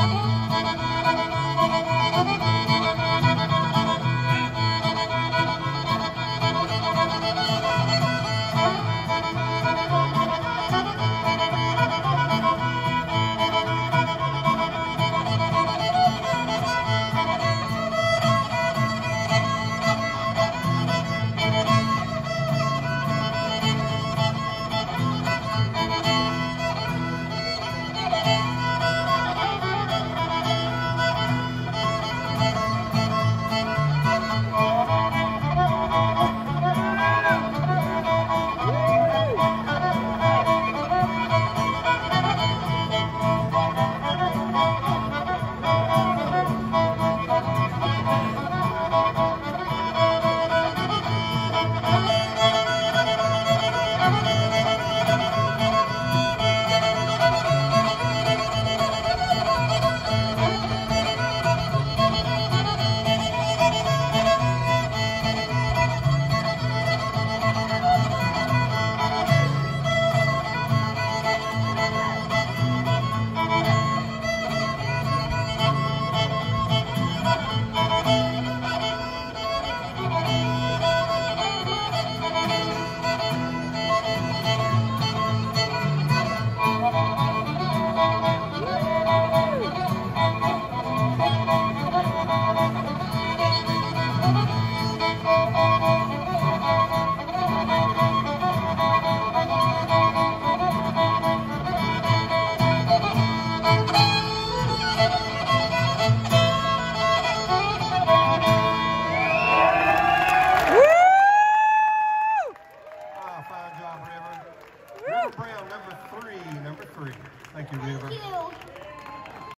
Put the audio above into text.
River Brown, number three, number three. Thank you, River. Thank you.